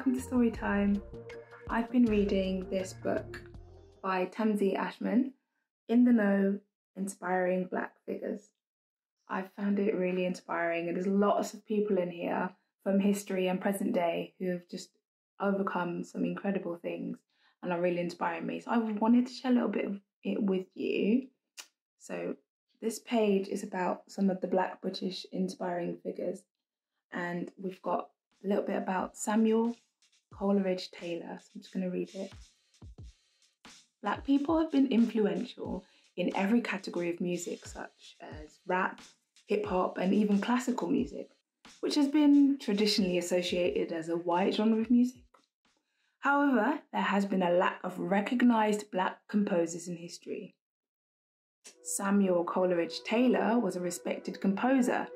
welcome to story time. I've been reading this book by Tamsy Ashman, In the Know Inspiring Black Figures. I've found it really inspiring, and there's lots of people in here from history and present day who have just overcome some incredible things and are really inspiring me. So I wanted to share a little bit of it with you. So this page is about some of the Black British inspiring figures, and we've got a little bit about Samuel Coleridge Taylor. So I'm just going to read it. Black people have been influential in every category of music, such as rap, hip hop, and even classical music, which has been traditionally associated as a white genre of music. However, there has been a lack of recognised black composers in history. Samuel Coleridge Taylor was a respected composer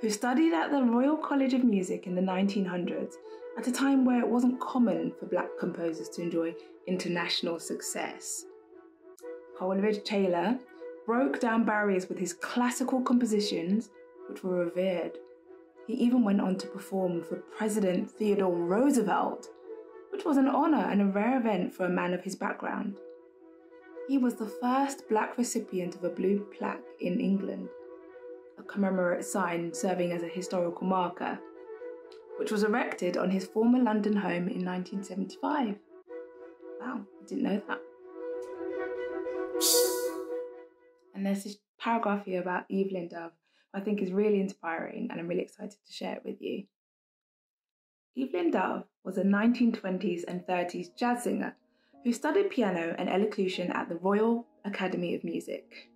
who studied at the Royal College of Music in the 1900s at a time where it wasn't common for black composers to enjoy international success. Coleridge Taylor broke down barriers with his classical compositions, which were revered. He even went on to perform for President Theodore Roosevelt, which was an honour and a rare event for a man of his background. He was the first black recipient of a blue plaque in England, a commemorative sign serving as a historical marker, which was erected on his former London home in 1975. Wow, I didn't know that. And there's this paragraph here about Evelyn Dove, I think is really inspiring, and I'm really excited to share it with you. Evelyn Dove was a 1920s and 30s jazz singer who studied piano and elocution at the Royal Academy of Music.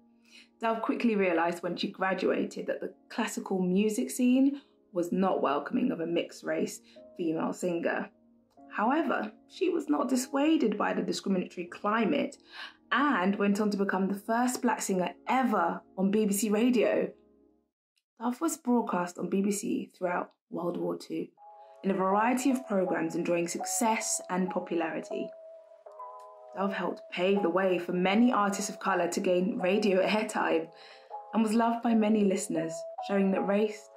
Dove quickly realised when she graduated that the classical music scene was not welcoming of a mixed race female singer. However, she was not dissuaded by the discriminatory climate and went on to become the first black singer ever on BBC Radio. Dove was broadcast on BBC throughout World War II in a variety of programmes enjoying success and popularity. Dove helped pave the way for many artists of colour to gain radio airtime and was loved by many listeners, showing that race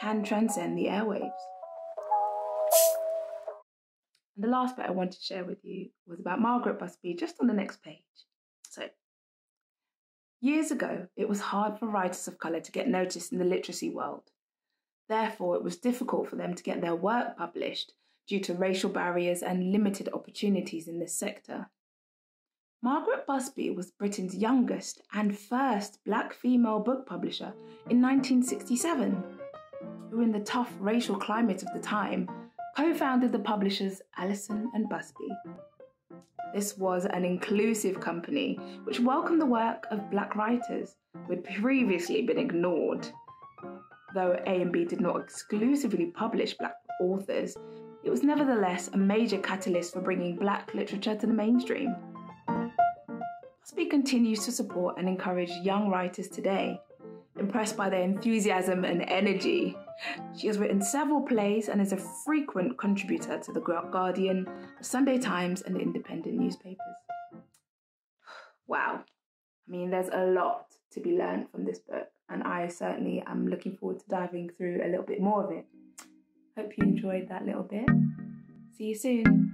can transcend the airwaves. And the last bit I wanted to share with you was about Margaret Busby, just on the next page. So, years ago, it was hard for writers of colour to get noticed in the literacy world. Therefore, it was difficult for them to get their work published due to racial barriers and limited opportunities in this sector. Margaret Busby was Britain's youngest and first black female book publisher in 1967, who, in the tough racial climate of the time, co founded the publishers Allison and Busby. This was an inclusive company which welcomed the work of black writers who had previously been ignored. Though A&B did not exclusively publish black authors, it was nevertheless a major catalyst for bringing black literature to the mainstream. Busby continues to support and encourage young writers today, impressed by their enthusiasm and energy. She has written several plays and is a frequent contributor to The Guardian, The Sunday Times, and the independent newspapers. Wow. I mean, there's a lot to be learned from this book, and I certainly am looking forward to diving through a little bit more of it. Hope you enjoyed that little bit. See you soon.